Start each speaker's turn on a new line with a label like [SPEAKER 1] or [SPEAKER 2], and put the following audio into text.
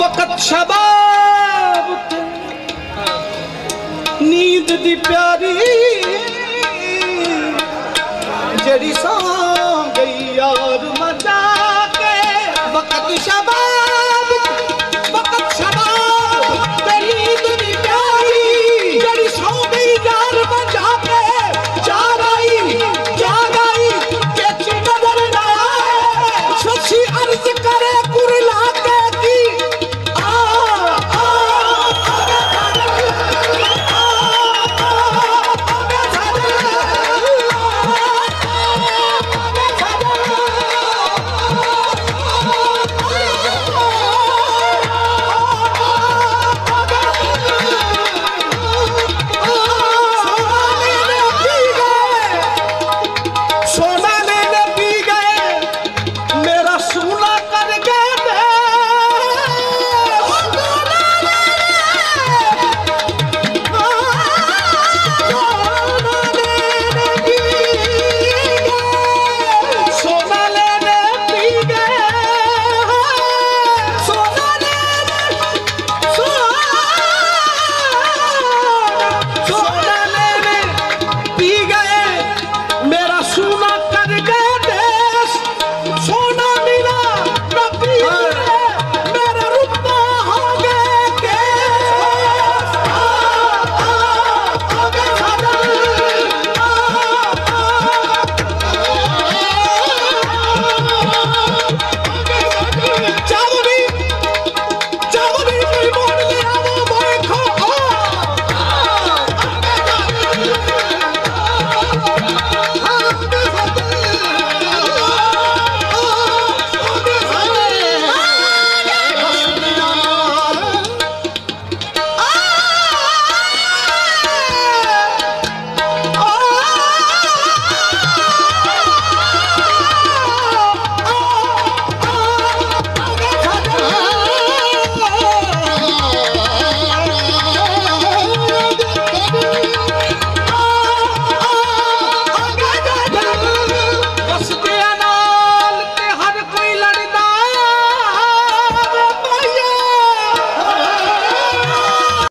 [SPEAKER 1] وقت شباب نيند دي پياري جڏهن صحيح يارڪت شب